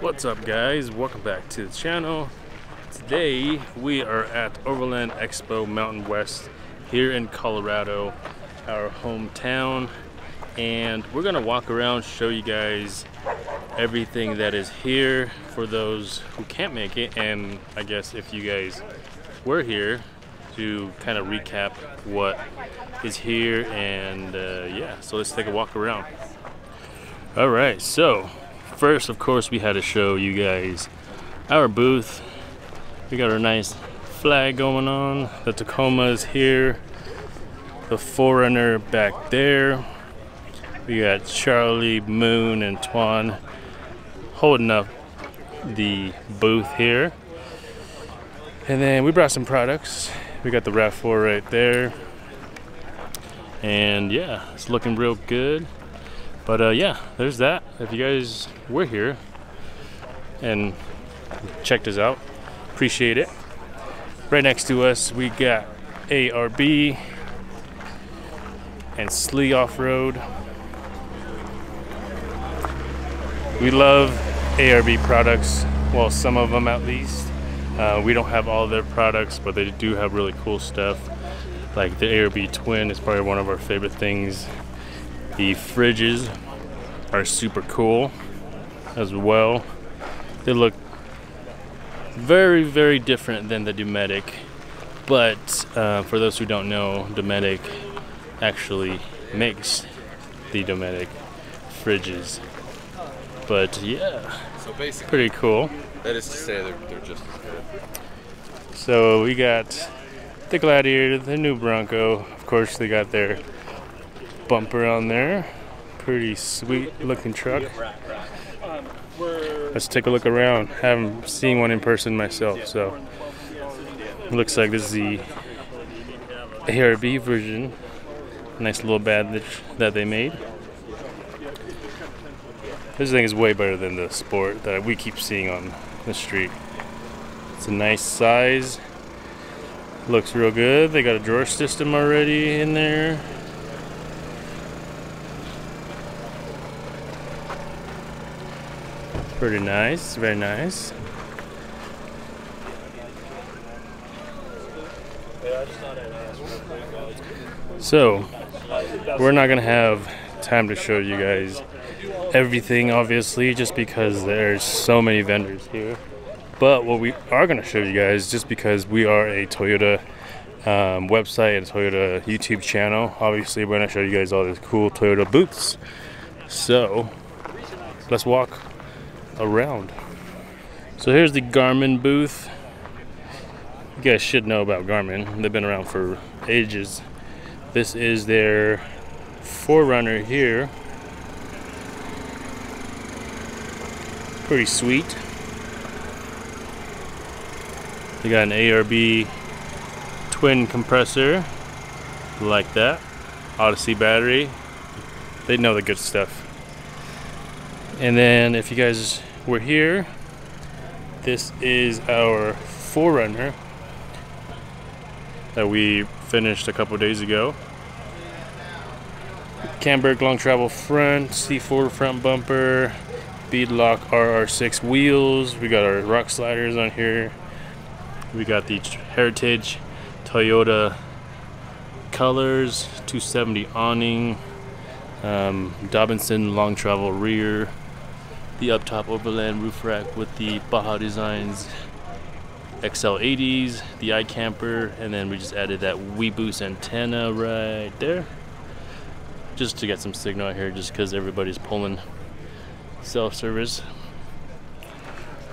What's up guys? Welcome back to the channel. Today we are at Overland Expo Mountain West here in Colorado, our hometown. And we're gonna walk around, show you guys everything that is here for those who can't make it. And I guess if you guys were here to kind of recap what is here and uh, yeah, so let's take a walk around. All right, so first, of course, we had to show you guys our booth. We got our nice flag going on. The Tacoma is here. The 4Runner back there. We got Charlie, Moon, and Twan holding up the booth here. And then we brought some products. We got the RAV4 right there. And yeah, it's looking real good. But uh, yeah, there's that. If you guys were here and checked us out, appreciate it. Right next to us, we got ARB and Slee Off-Road. We love ARB products, well, some of them at least. Uh, we don't have all their products, but they do have really cool stuff. Like the ARB Twin is probably one of our favorite things the fridges are super cool as well. They look very, very different than the Dometic. But uh, for those who don't know, Dometic actually makes the Dometic fridges. But yeah, So basically, pretty cool. that is to say they're, they're just as good. So we got the Gladiator, the new Bronco. Of course, they got their bumper on there. Pretty sweet looking truck. Let's take a look around. Haven't seen one in person myself, so looks like this is the ARB version. Nice little badge that they made. This thing is way better than the Sport that we keep seeing on the street. It's a nice size. Looks real good. They got a drawer system already in there. Pretty nice, very nice. So, we're not gonna have time to show you guys everything, obviously, just because there's so many vendors here. But what we are gonna show you guys, just because we are a Toyota um, website and Toyota YouTube channel, obviously we're gonna show you guys all these cool Toyota booths. So, let's walk around. So here's the Garmin booth. You guys should know about Garmin. They've been around for ages. This is their 4Runner here. Pretty sweet. They got an ARB twin compressor, like that. Odyssey battery. They know the good stuff. And then if you guys were here, this is our 4Runner that we finished a couple days ago. Camburg long travel front, C4 front bumper, beadlock RR6 wheels. We got our rock sliders on here. We got the Heritage Toyota colors, 270 awning, um, Dobinson long travel rear, the up top overland roof rack with the Baja Designs XL80s, the iCamper, and then we just added that weBoost antenna right there. Just to get some signal out here, just because everybody's pulling self-service.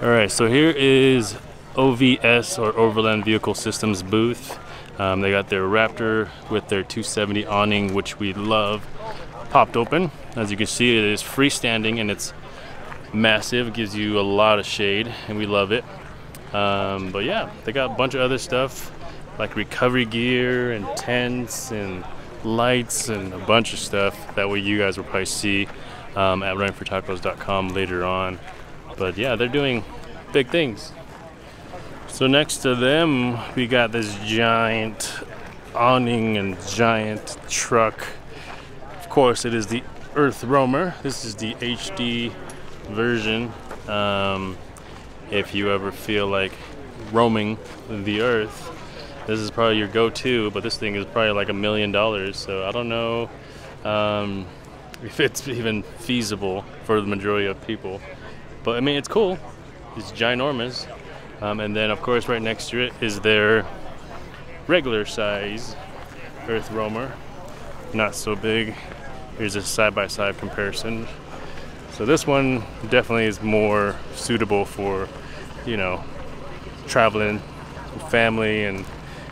All right, so here is OVS or Overland Vehicle Systems booth. Um, they got their Raptor with their 270 awning, which we love, popped open. As you can see, it is freestanding and it's massive. Gives you a lot of shade, and we love it. Um, but yeah, they got a bunch of other stuff like recovery gear and tents and lights and a bunch of stuff. That way, you guys will probably see um, at runfortacos.com later on. But yeah, they're doing big things. So next to them, we got this giant awning and giant truck. Of course, it is the Earth Roamer. This is the HD version. Um, if you ever feel like roaming the earth, this is probably your go-to. But this thing is probably like a million dollars. So I don't know um, if it's even feasible for the majority of people. But I mean, it's cool. It's ginormous. Um, and then, of course, right next to it is their regular size Earth Roamer. Not so big. Here's a side by side comparison. So, this one definitely is more suitable for, you know, traveling, family, and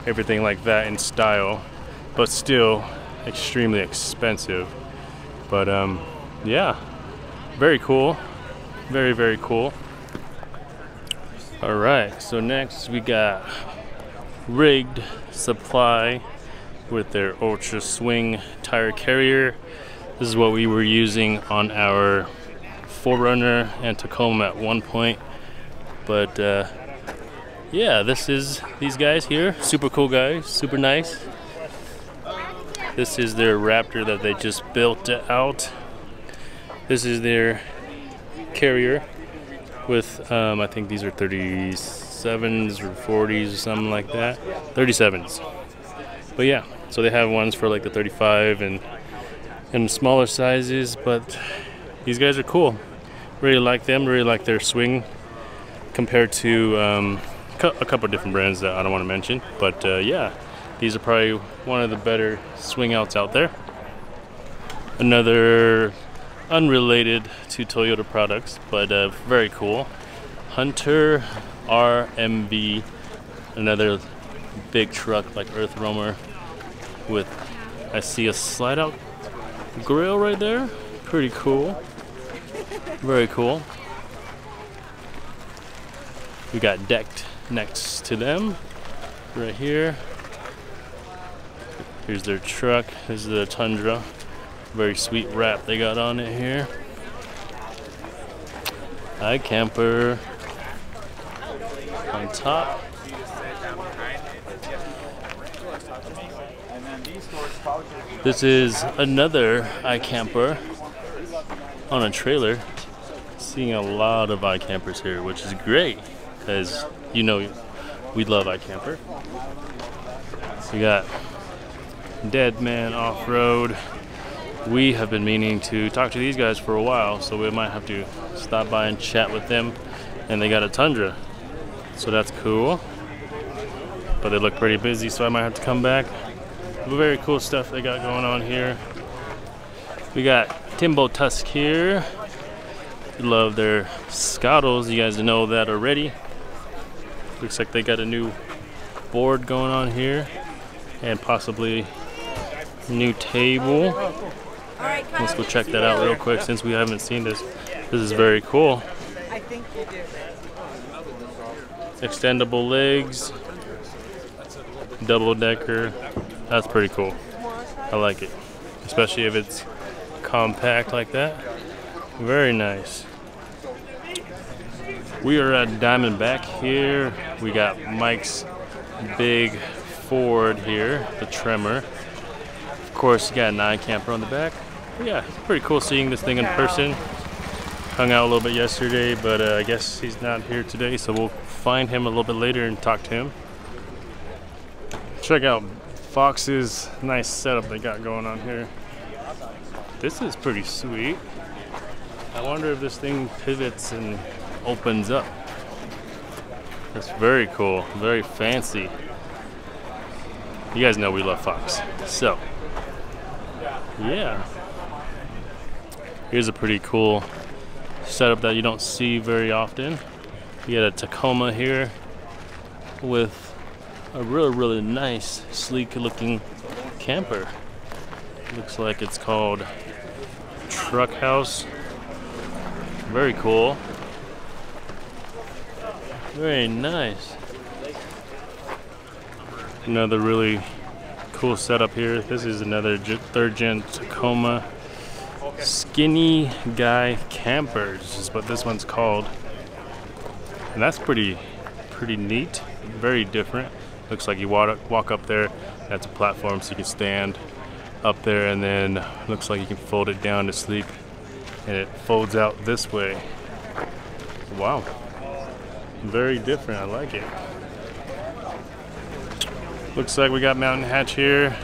everything like that in style, but still extremely expensive. But, um, yeah, very cool. Very, very cool. All right, so next we got RIGd Supply with their ultra swing tire carrier. This is what we were using on our 4Runner and Tacoma at one point. But uh, yeah, this is these guys here. Super cool guys, super nice. This is their Raptor that they just built out. This is their carrier with um, I think these are 37s or 40s or something like that. 37s. But yeah, so they have ones for like the 35 and and smaller sizes, but these guys are cool. Really like them. Really like their swing compared to um, a couple different brands that I don't want to mention. But uh, yeah, these are probably one of the better swing outs out there. Another unrelated to Toyota products, but uh, very cool. Hunter RMB, another big truck like Earth Roamer with, I see a slide out grill right there. Pretty cool. Very cool. We got decked next to them right here. Here's their truck. This is the Tundra. Very sweet wrap they got on it here. iCamper on top. This is another iCamper on a trailer. Seeing a lot of iCampers here, which is great because you know we love iCamper. We got Dead Man Off Road. We have been meaning to talk to these guys for a while, so we might have to stop by and chat with them. And they got a Tundra, so that's cool. But they look pretty busy, so I might have to come back. Very cool stuff they got going on here. We got Tembo Tusk here. Love their Skottles. You guys know that already. Looks like they got a new board going on here and possibly new table. Let's go check that out real quick since we haven't seen this. This is very cool. Extendable legs, double decker. That's pretty cool. I like it, especially if it's compact like that. Very nice. We are at Diamondback here. We got Mike's big Ford here, the Tremor. Of course, you got nine camper on the back. But yeah, pretty cool seeing this thing in person. Hung out a little bit yesterday, but uh, I guess he's not here today, so we'll find him a little bit later and talk to him. Check out Fox's nice setup they got going on here. This is pretty sweet. I wonder if this thing pivots and opens up. That's very cool, very fancy. You guys know we love Fox. So, yeah. Here's a pretty cool setup that you don't see very often. You got a Tacoma here with a really, really nice, sleek looking camper. Looks like it's called Truck House. Very cool. Very nice. Another really cool setup here. This is another third gen Tacoma Skinny Guy campers is what this one's called. And that's pretty, pretty neat. Very different. Looks like you walk, walk up there. That's a platform so you can stand up there and then looks like you can fold it down to sleep and it folds out this way Wow. Very different. I like it. Looks like we got Mountain Hatch here.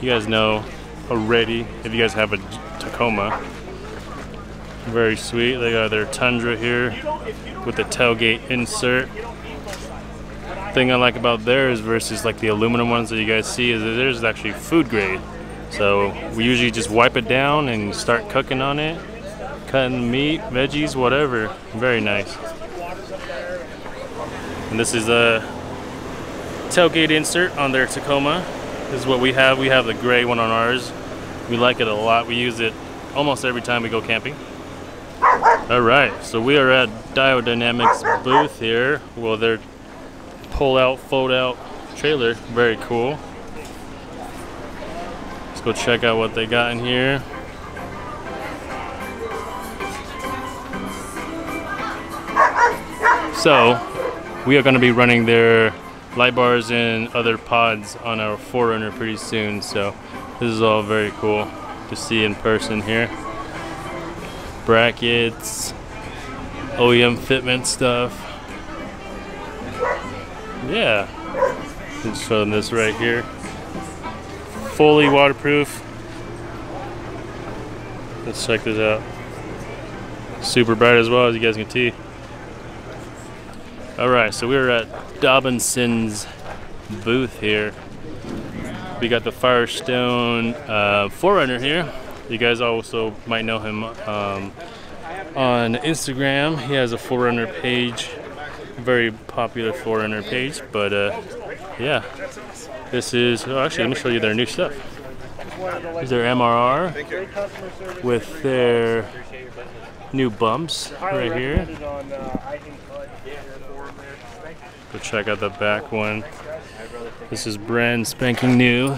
You guys know already if you guys have a Tacoma. Very sweet. They got their Tundra here with the tailgate insert. Thing I like about theirs versus like the aluminum ones that you guys see is that theirs is actually food grade. So we usually just wipe it down and start cooking on it. Cutting meat, veggies, whatever. Very nice. And this is a tailgate insert on their Tacoma. This is what we have. We have the gray one on ours. We like it a lot. We use it almost every time we go camping. All right, so we are at Diode Dynamics booth here. Well, their pull out, fold out trailer. Very cool. Let's go check out what they got in here. So, we are going to be running their light bars and other pods on our 4Runner pretty soon. So, this is all very cool to see in person here. Brackets, OEM fitment stuff. Yeah, just showing this right here. Fully waterproof. Let's check this out. Super bright as well, as you guys can see. All right, so we're at Dobinson's booth here. We got the Firestone uh, 4Runner here. You guys also might know him um, on Instagram. He has a 4Runner page, very popular 4Runner page. But uh, yeah, this is actually let me show you their new stuff. Is their MRR with their new bumps right here. Go check out the back one. This is brand spanking new.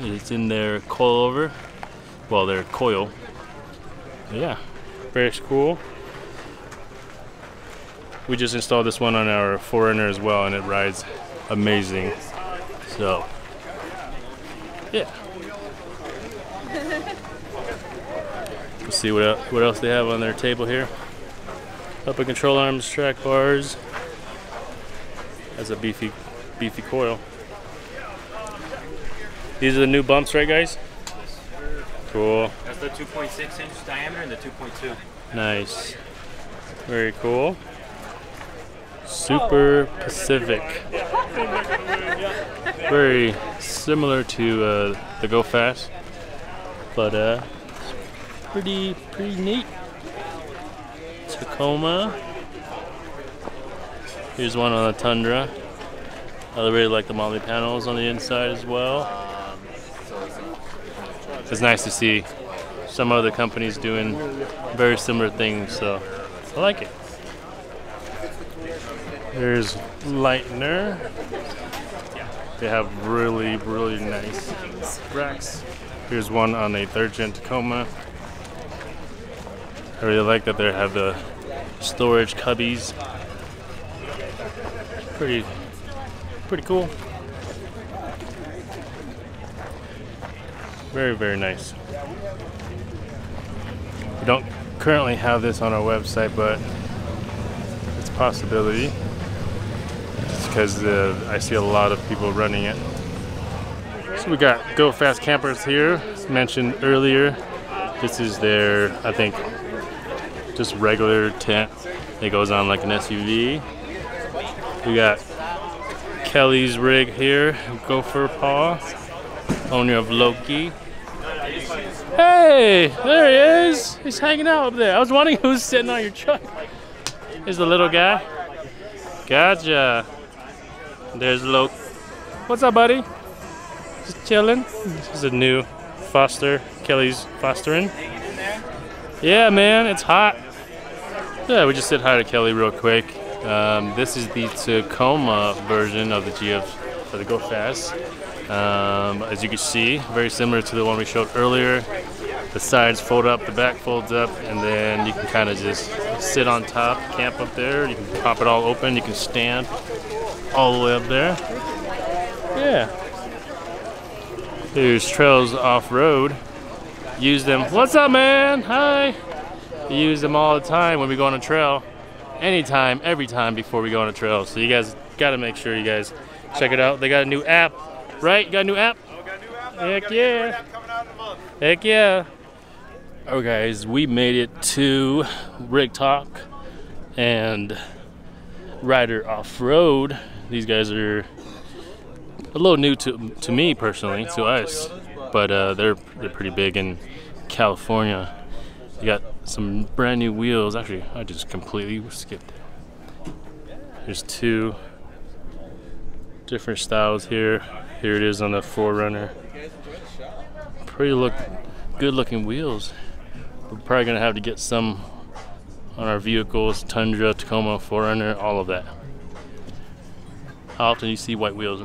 It's in their coilover. Well, their coil. Yeah, very cool. We just installed this one on our 4Runner as well, and it rides amazing. So, yeah. Let's see what else, what else they have on their table here. Upper control arms, track bars. Has a beefy, beefy coil. These are the new bumps, right, guys? Cool. That's the 2.6 inch diameter and the 2.2. Nice. Very cool. Super Pacific. Very similar to uh, the Go Fast, but uh, pretty pretty neat. Tacoma. Here's one on the Tundra. I really like the MOLLE panels on the inside as well. It's nice to see some other companies doing very similar things, so I like it. There's Leitner. They have really, really nice racks. Here's one on a third gen Tacoma. I really like that they have the storage cubbies. Pretty, pretty cool. Very, very nice. We don't currently have this on our website, but it's a possibility. Because uh, I see a lot of people running it. So we got Go Fast Campers here, as mentioned earlier. This is their, I think, just regular tent. It goes on like an SUV. We got Kelly's rig here, Gopher Paw, owner of Loki. Hey, there he is. He's hanging out up there. I was wondering who's sitting on your truck. Is the little guy. Gotcha. There's Loki. What's up, buddy? Just chilling. This is a new Foster. Kelly's fostering. Yeah, man, it's hot. Yeah, we just said hi to Kelly real quick. Um, this is the Tacoma version of the GF for the Go Fast. Um, as you can see, very similar to the one we showed earlier. The sides fold up, the back folds up, and then you can kind of just sit on top, camp up there. You can pop it all open. You can stand all the way up there. Yeah. Here's Trails Off Road. Use them. What's up, man? Hi. We use them all the time when we go on a trail. Anytime, every time before we go on a trail. So you guys got to make sure you guys check it out. They got a new app, right? You got a new app? Heck yeah. Heck yeah. Oh guys, we made it to Rig Talk and Rider Off Road. These guys are a little new to to me personally, to us, but uh, they're they're pretty big in California. You got some brand new wheels. Actually, I just completely skipped. There's two different styles here. Here it is on the 4Runner. Pretty look good looking wheels. We're probably gonna have to get some on our vehicles, Tundra, Tacoma, 4Runner, all of that. How often you see white wheels?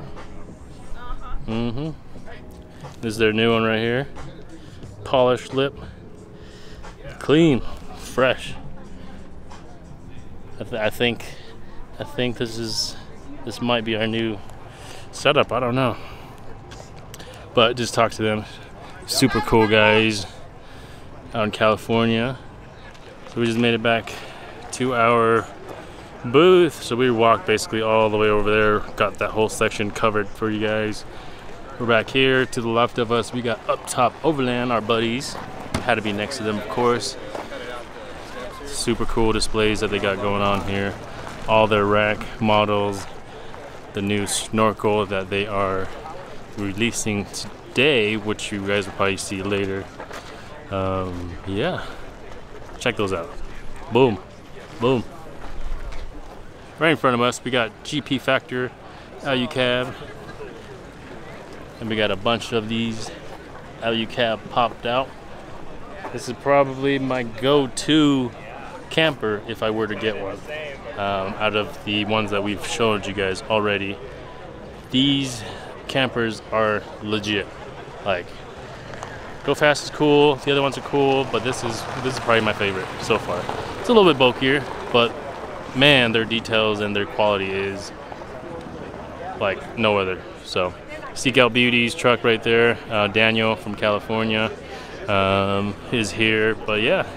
Mm-hmm. This is their new one right here. Polished lip. Clean, fresh. I, th I think, I think this is, this might be our new setup. I don't know. But just talk to them. Super cool guys out in California. So we just made it back to our booth. So we walked basically all the way over there, got that whole section covered for you guys. We're back here to the left of us. We got up top Overland, our buddies. Had to be next to them, of course. Super cool displays that they got going on here. All their rack models, the new snorkel that they are releasing today, which you guys will probably see later. Um, yeah, check those out. Boom, boom. Right in front of us, we got GP Factor, Alu-Cab, and we got a bunch of these Alu-Cab popped out. This is probably my go-to camper if I were to get one. Um, out of the ones that we've showed you guys already, these campers are legit. Like, Go Fast is cool. The other ones are cool, but this is this is probably my favorite so far. It's a little bit bulkier, but man, their details and their quality is like no other. So, Seek Out Beauty's truck right there. Uh, Daniel from California um, is here, but yeah,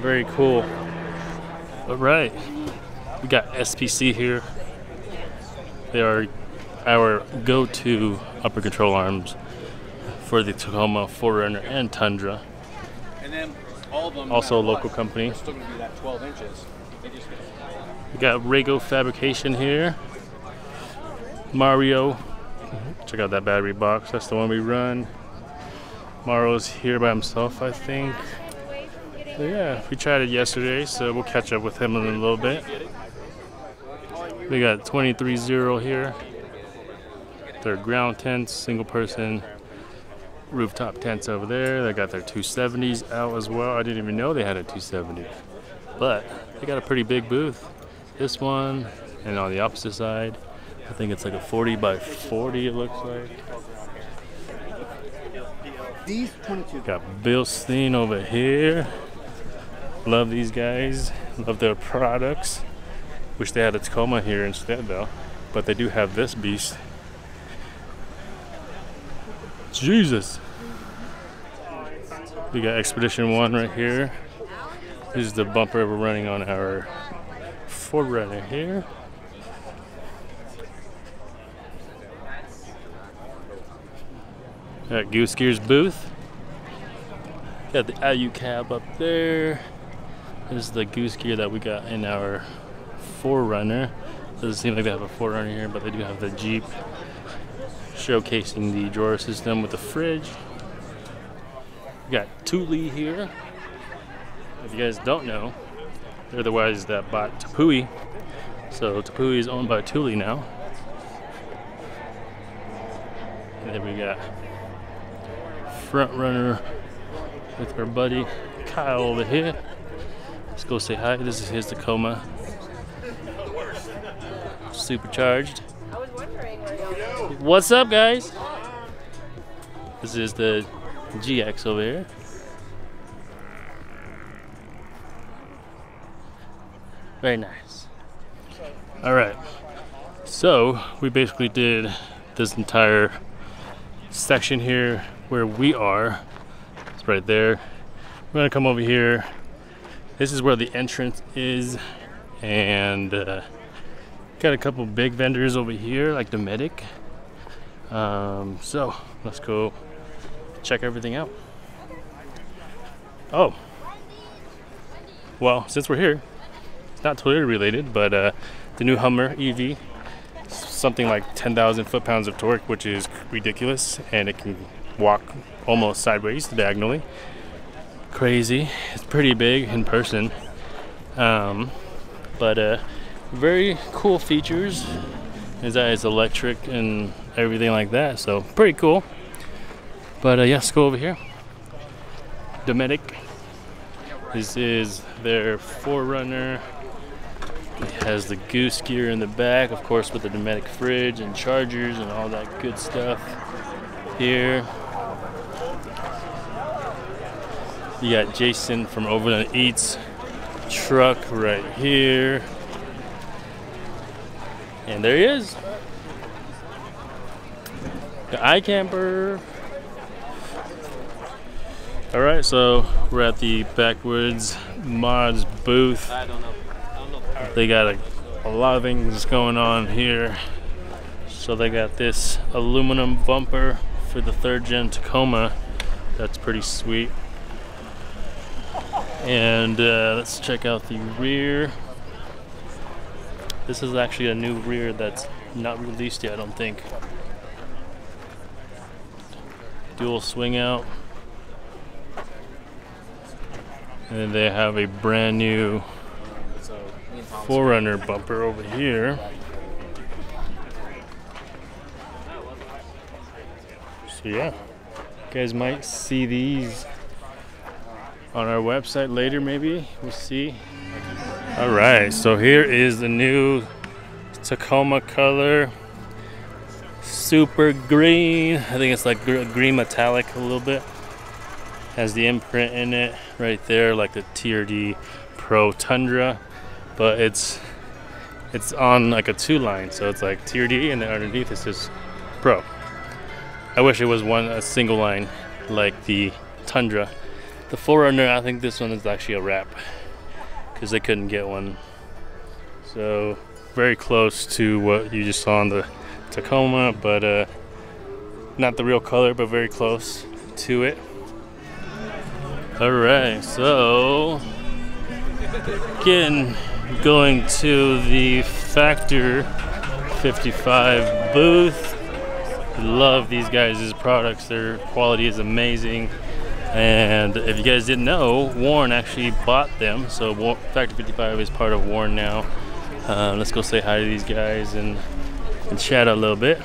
very cool. All right, we got SPC here. They are our go-to upper control arms for the Tacoma 4Runner and Tundra. And then all of them Also a local company. They're still going to be that 12 inches. They just We got Rago Fabrication here. Mario. Check out that battery box. That's the one we run. Mario's here by himself, I think. So yeah, we tried it yesterday, so we'll catch up with him in a little bit. We got 23Zero here. They're ground tents, single person rooftop tents over there. They got their 270s out as well. I didn't even know they had a 270. But they got a pretty big booth. This one, and on the opposite side, I think it's like a 40 by 40 it looks like. These 22. Got Bilstein over here. Love these guys. Love their products. Wish they had a Tacoma here instead though. But they do have this beast. Jesus. We got Expedition 1 right here. This is the bumper we're running on our 4Runner here. Got Goose Gear's booth. Got the IU cab up there. This is the Goose Gear that we got in our 4Runner. Doesn't seem like they have a 4Runner here, but they do have the Jeep showcasing the drawer system with the fridge. We got Thule here. If you guys don't know, they're the guys that bought Tepui. So Tepui is owned by Thule now. And then we got front runner with our buddy Kyle over here. Let's go say hi. This is his Tacoma. Supercharged. What's up, guys? This is the GX over here. Very nice. All right. So we basically did this entire section here where we are. It's right there. We're gonna come over here This is where the entrance is, and uh, got a couple big vendors over here, like the Medic. Um, so let's go check everything out. Oh, well, since we're here, not Toyota related, but uh, the new Hummer EV, something like 10,000 foot pounds of torque, which is ridiculous, and it can walk almost sideways diagonally. Crazy. It's pretty big in person, um, but uh, very cool features. Is that it's electric and everything like that, so pretty cool. But uh, yeah, let's go over here. Dometic. This is their 4Runner. Has the goose gear in the back, of course, with the Dometic fridge and chargers and all that good stuff here. You got Jason from Overland Eats truck right here. And there he is. The iCamper. All right, so we're at the Backwoods Mods booth. They got a, a lot of things going on here. So they got this aluminum bumper for the third gen Tacoma. That's pretty sweet. And uh, let's check out the rear. This is actually a new rear that's not released yet, I don't think. Dual swing out. And they have a brand new 4Runner bumper over here. So yeah, you guys might see these on our website later maybe. We'll see. All right, so here is the new Tacoma color. Super green. I think it's like gr- green metallic a little bit. Has the imprint in it right there, like the TRD Pro Tundra, but it's it's on like a two line, so it's like TRD, and then underneath it says Pro. I wish it was one a single line like the Tundra. The 4Runner, I think this one is actually a wrap because they couldn't get one. So very close to what you just saw on the Tacoma, but uh, not the real color, but very close to it. All right, so again, going to the Factor 55 booth. Love these guys' products. Their quality is amazing. And if you guys didn't know, Warn actually bought them. So Factor 55 is part of Warn now. Uh, let's go say hi to these guys and, and chat a little bit.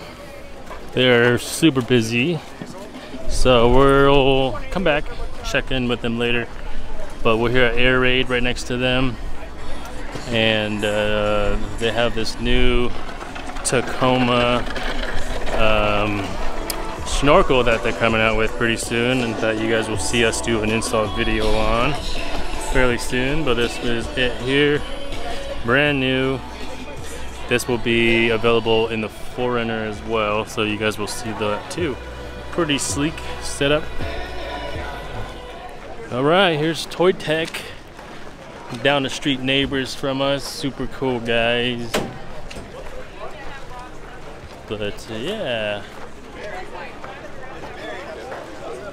They're super busy. So we'll come back, check in with them later. But we're here at Air Raid right next to them. And uh, they have this new Tacoma um, snorkel that they're coming out with pretty soon and that you guys will see us do an install video on fairly soon. But this is it here. Brand new. This will be available in the 4Runner as well so you guys will see that too. Pretty sleek setup. All right here's Toytec down the street neighbors from us super cool guys but uh, yeah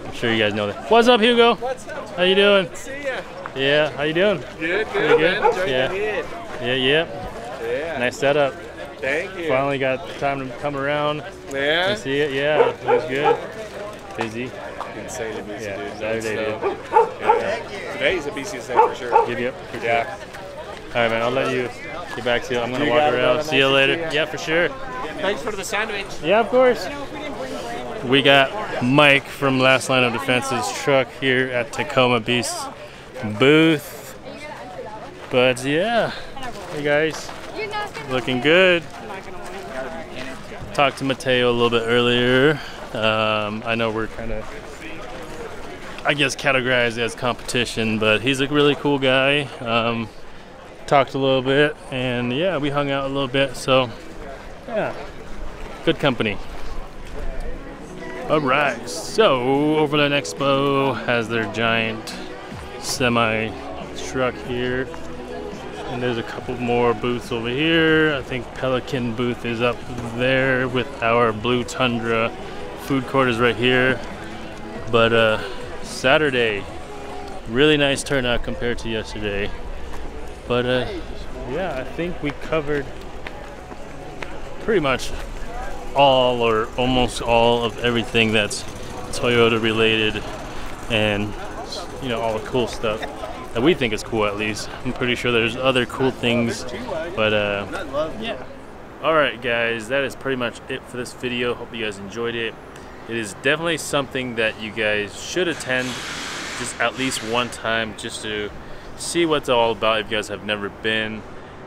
I'm sure you guys know that. What's up, Hugo? What's up? How you doing? See ya. Yeah, how you doing? Good, Pretty good, good? man. Yeah. Yeah, yeah. Yeah. Nice setup. Thank you. Finally got time to come around Yeah. see it. Yeah, looks good. Busy. Insanely busy, Yeah, dude. Saturday, So, yeah. Today's the busiest day for sure. Give you up. Yeah. All right, man. I'll let you get back to you. I'm gonna You walk around. See you later. ya. Yeah, for sure. Thanks for the sandwich. Yeah, of course. We got Mike from Last Line of Defense's truck here at Tacoma Beast booth. But yeah, hey guys, looking good. Talked to Mateo a little bit earlier. Um, I know we're kind of, I guess, categorized as competition, but he's a really cool guy. Um, talked a little bit, and yeah, we hung out a little bit. So yeah, good company. All right, so Overland Expo has their giant semi truck here. And there's a couple more booths over here. I think Pelican booth is up there with our Blue Tundra. Food court is right here. But uh, Saturday, really nice turnout compared to yesterday. But uh, yeah, I think we covered pretty much all or almost all of everything that's Toyota related and you know all the cool stuff that we think is cool at least. I'm pretty sure there's other cool things, but uh, yeah. All right, guys, that is pretty much it for this video. Hope you guys enjoyed it. It is definitely something that you guys should attend just at least one time just to see what it's all about if you guys have never been.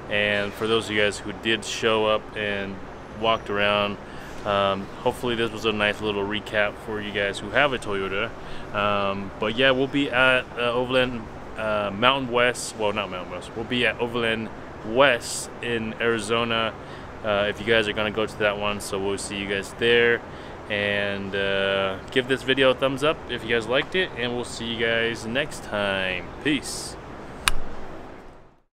And for those of you guys who did show up and walked around, um, hopefully this was a nice little recap for you guys who have a Toyota. Um, but yeah, we'll be at uh, Overland uh, Mountain West. Well, not Mountain West. We'll be at Overland West in Arizona. Uh, if you guys are gonna go to that one, so we'll see you guys there. And uh, give this video a thumbs up if you guys liked it, and we'll see you guys next time. Peace.